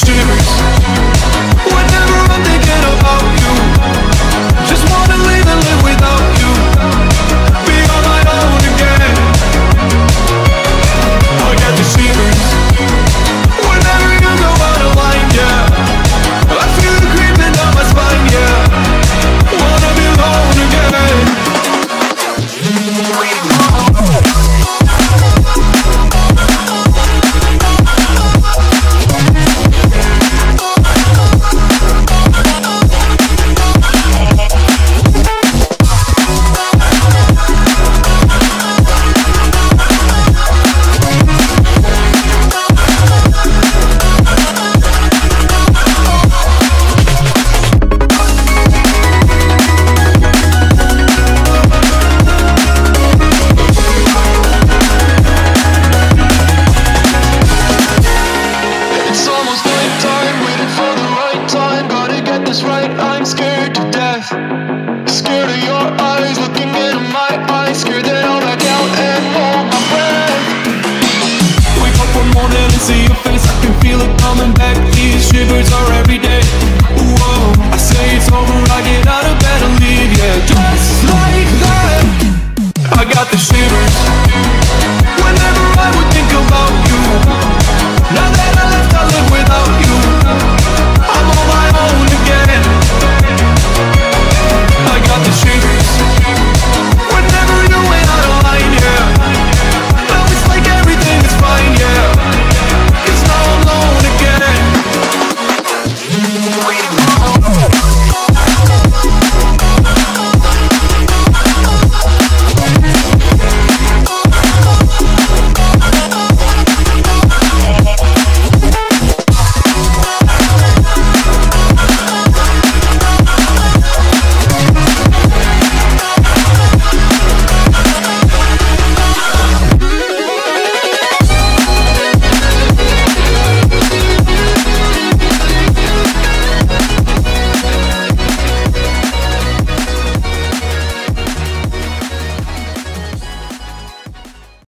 the universe see your face, I can feel it coming back. These shivers are every day. I say it's over, I get out of bed and leave. Yeah, just like that. I got the shivers.